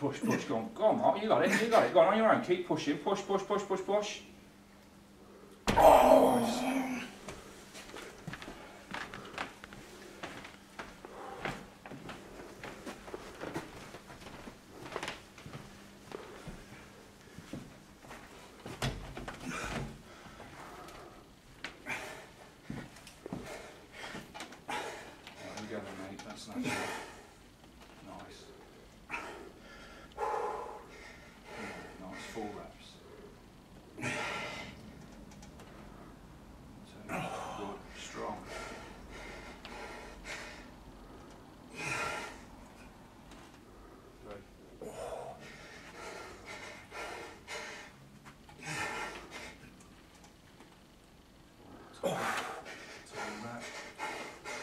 push, push. Go on, go on, Mark. You got it. You got it. Go on on your own. Keep pushing. Push, push, push, push, push. Oh. That's nice. full reps. So, good, strong. Good.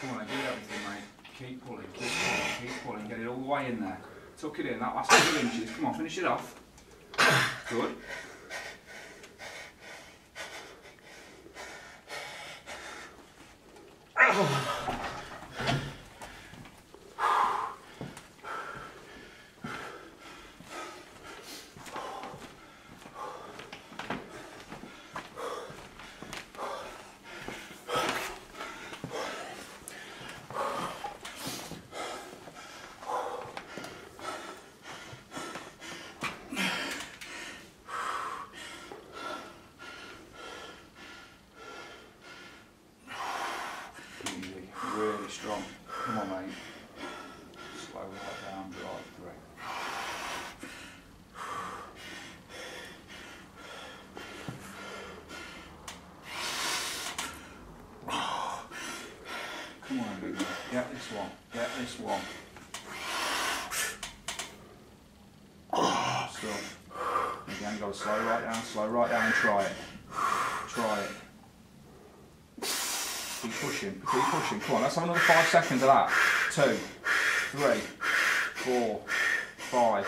Come on, do everything, mate. Keep pulling, keep pulling, keep pulling. Get it all the way in there. Tuck it in, that last couple of inches. Come on, finish it off. Good. strong. Come on, mate. Slow that down, drive, great. Come on, man. Get this one. Get this one. Stop. Again, got slow right down, slow right down and try it. Try it. Keep pushing, keep pushing. Come on, let's have another five seconds of that. Two, three, four, five.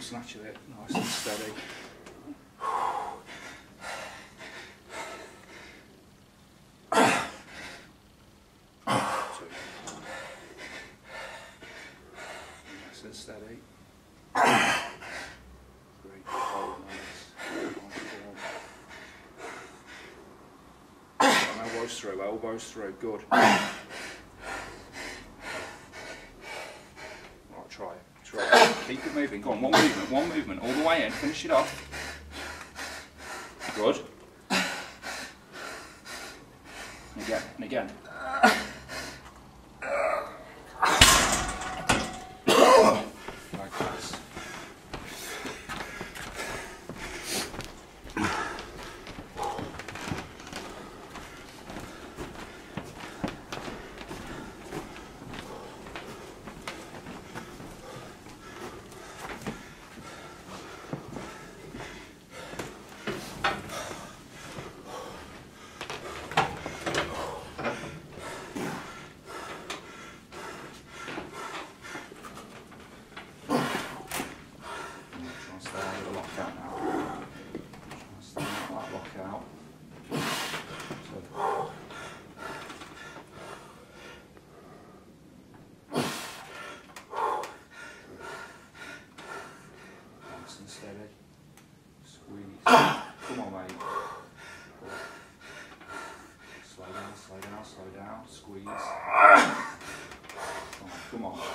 snatch of it nice and steady. Steady. Great hold, elbows through, elbows through, good. Right, try it, try it. Keep it moving, go on, one movement, one movement, all the way in, finish it off. Good. And again, and again. that's there, the lockout now. That's there, that lockout. So, nice and steady. Squeeze. Come on, mate. Slow down, slow down, slow down. Squeeze. Come on. Come on.